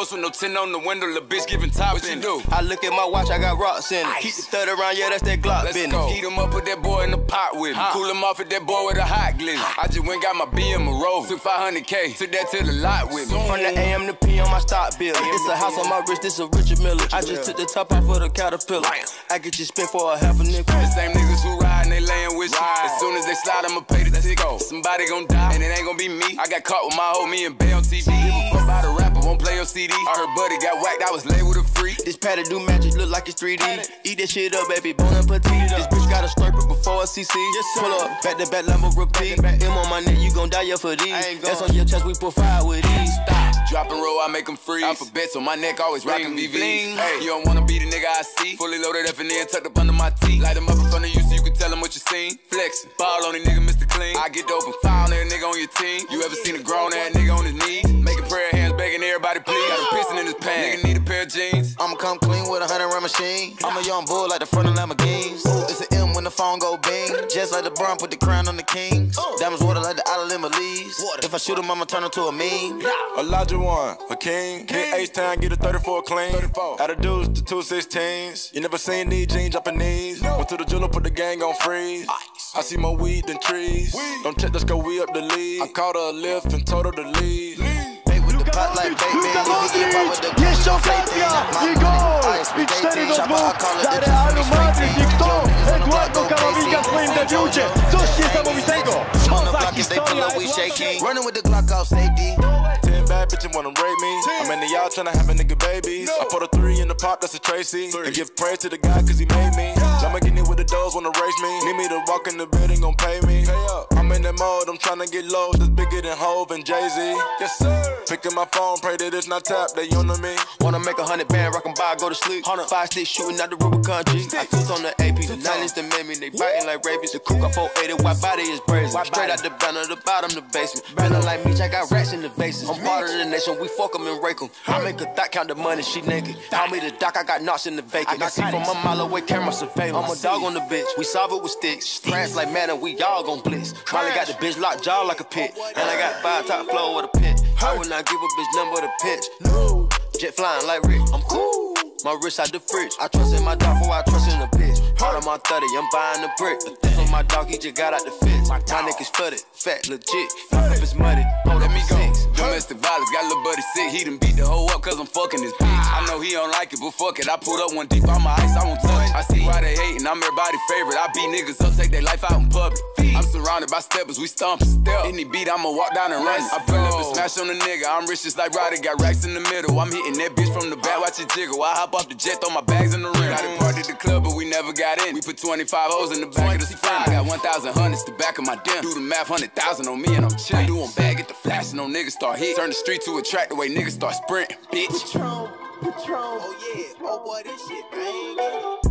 ghost with no tin on the window, little bitch giving top What you in do? I look at my watch, I got rocks in it. Keep the third around, yeah, that's that Glock Let's business. go. Heat him up, put that boy in the pot with me. Huh. Cool him off with that boy with a hot glizzy. I just went got my BM a Rover. Took 500K, took that to the lot with me. From the AM to P on my stock bill. It's a house on my wrist, this a Richard Mille. I just took the top off of the caterpillar. I get you spent for a half a nickel. The same niggas who ride and they layin' with you. As soon as they slide, I'ma pay the ticket. Somebody gon' die, and it ain't gon' be me. I got caught with my me and Bay on TV. Give a fuck about a rapper, won't play on CD. I heard Buddy got whacked, I was labeled a freak. This pattern do magic, look like it's 3D. Eat that shit up, baby, bon appetit. This bitch got a slurper before a CC. Yes, Pull up, back to back Lambo repeat. back M on my neck, you gon' die, yeah, for these. That's on your chest, we put fire with these. Stop. Drop and roll, I make them freeze. Alphabets on my neck, always rockin' VVs. Hey, you don't wanna be the nigga I see. Fully loaded F and N tucked up under my teeth. Light them up in front of you so you can tell them what you seen. Flexin', ball on the nigga, Mr. Clean. I get dope and fire on that nigga on your team. You ever seen a grown ass nigga on his knees? Making prayer hands, begging everybody please. Got him pissing in his pants. Nigga need a pair of jeans. I'ma come with a hundred round machine. I'm a young bull like the front of Lamborghinis. Ooh, it's an M when the phone go bing. Just like the LeBron put the crown on the kings. Diamonds water like the island in Belize. If I shoot him, I'ma turn him to a meme. Elijah one, a king. Hit H time, get a 34 clean. 34. Out of dudes to 216s. You never seen these jeans dropping knees. Went to the jeweler, put the gang on freeze. I see more weed than trees. Don't check, let's go, we up the lead. I caught her a lift and told her to leave. Bait the pot like Bateman. If you get pop with the gun, okazja my i money, gol! I I expect 4 do 18. Chopper, 2 I call it dla the Realu Madryt. I kto? Eduardo w swoim debiucie. Coś niesamowitego. Co On the za block, if they pull historia up, we Eduardo shaking. Running with the Glock off safety. Bad bitches wanna rape me. I'm into y'all tryna have a nigga babies. I put a three in the pop, that's a Tracy. And give praise to the guy cause he made me. Lamborghini with the wanna race me. Need me to walk in the building, gon' pay me. I'm in that mode, I'm tryna get low. That's bigger than Hove and Jay Z. Yes, sir. Picking my phone, pray that it's not tapped, they on me. Wanna make a hundred band, rock by, go to sleep. Five sticks shooting out the Rubicon G. I took on the AP, the 90s that made me, they biting like rabies. The coupe got 480, white body is brazen. Straight out the banner, the bottom, the basement. Banner like me, I got rats in the vases. I'm part of the nation, we fuck 'em and rake 'em. I make a thought count the money, she naked. Call me the doc, I got knots in the vacant. I see from a mile away, camera surveillance. I'm a dog on the bitch, we solve it with sticks. Crash like Madden, we all gon' blitz. Molly got the bitch locked jaw like a pit. And I got five top flow with a pin. I would not give a bitch number to pinch. No. Jet flying like Rick, I'm cool. My wrist out the fridge. I trust in my dog before I trust in a bitch. Hard of my 30, I'm buying the brick. This on my dog, he just got out the fence. My niggas flooded, fat, legit. Fuck up his muddy, Domestic violence, got little buddy sick. He done beat the hoe up cause I'm fucking this bitch. I know he don't like it, but fuck it. I pulled up one deep on my ice, I won't touch. I see why they hating, I'm everybody favorite. I beat niggas up, take their life out in public. I'm surrounded by steppers, we stomp step. Any beat, I'ma walk down and run. I pull up and smash on the nigga. I'm rich just like Roddy, got racks in the middle. I'm hitting that bitch from the back, watch it jiggle. I hop off the jet, throw my bags in the rim. Got it party at the club, but we never got in. We put 25 hoes in the back of the. I got 1,000 hundreds the back of my dim. Do the math, 100,000 on me and I'm chillin'. Do 'em bad, get the flash, no niggas start hit. Turn the street to a track the way niggas start sprinting, bitch. Patron, Patron. Oh yeah, oh boy, this shit bangin'.